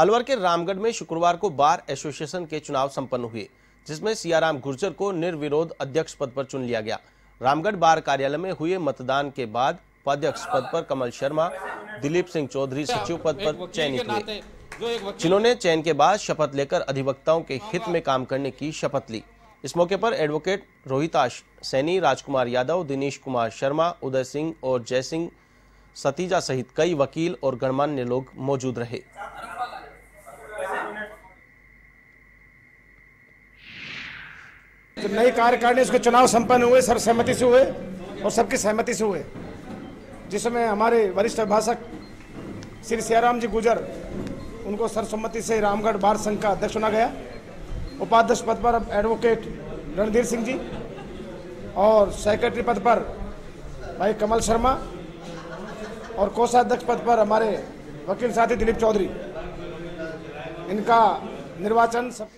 अलवर के रामगढ़ में शुक्रवार को बार एसोसिएशन के चुनाव संपन्न हुए जिसमें सियाराम गुर्जर को निर्विरोध अध्यक्ष पद पर चुन लिया गया। रामगढ़ बार कार्यालय में हुए मतदान के बाद उपाध्यक्ष पद पर कमल शर्मा दिलीप सिंह चौधरी सचिव पद पर चयनित हुए। जिन्होंने चयन के बाद शपथ लेकर अधिवक्ताओं के हित में काम करने की शपथ ली। इस मौके पर एडवोकेट रोहिताश सैनी राजकुमार यादव दिनेश कुमार शर्मा उदय सिंह और जय सिंह सतीजा सहित कई वकील और गणमान्य लोग मौजूद रहे। जो नई कार्यकारिणी उसके चुनाव संपन्न हुए सर्वसहमति से हुए और सबकी सहमति से हुए। जिसमें हमारे वरिष्ठ अभिभाषक श्री सियाराम जी गुजर, उनको सर्वसम्मति से रामगढ़ बार संघ का अध्यक्ष चुना गया। उपाध्यक्ष पद पर एडवोकेट रणधीर सिंह जी और सेक्रेटरी पद पर भाई कमल शर्मा और कोषाध्यक्ष पद पर हमारे वकील साथी दिलीप चौधरी। इनका निर्वाचन सब